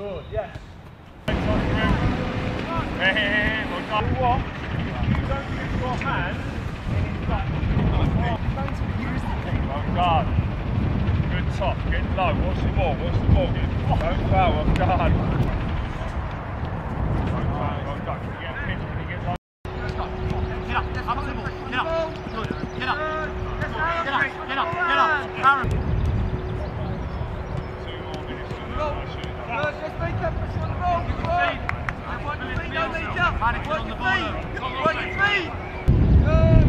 Good. Yes. Hey, hey, hey, You what? You don't use your hand, then it's. Oh. Good top, get low. Watch the ball, watch the ball. Get, don't oh. Don't foul, oh God. Can you get a pinch when he gets on? Get up, up to the ball. Get up. Good. Get up. Get up, get up, get up. Aaron. Two more minutes to the I shoot. Just make up push on the ball. Good feet. Work your feet, don't make up. Work your feet. Work your feet. Good.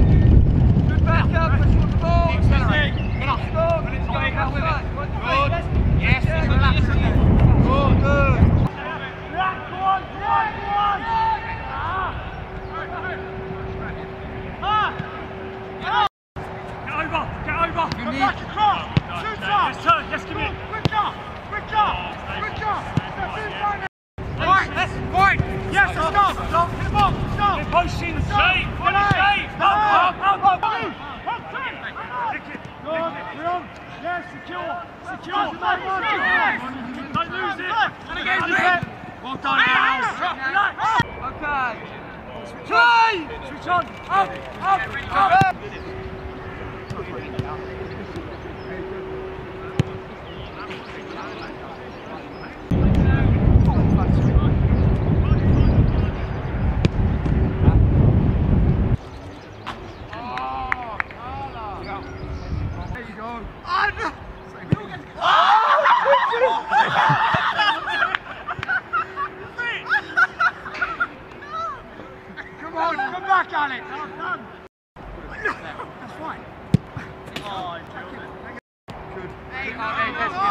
Good back up, push on the ball. Accelerate. Get up. Stop. Go back with it. Good. Yes, it's the last of you. Good. Good. Yeah, go on, go on, go on. Ah. Get over, get over. Come back across. Shoot up. Just turn, just give it. Quicker, quicker, quicker. That's it, right now. Right, let's, right. Yes, let's go. Stop, hit the ball. Stop. Get pushing, Stop. shape, body Right. shape. Up, up, up, up. Move. Up, turn. It, Go on, lick we're on. Yes, secure. Secure. Don't lose it. And again, defend. Well done, Al. Relax. Okay. Try. Switch on. Up, up, up. There you go. Come on, come back, Alex. That's fine. Hey, hey, let's give it. Let's give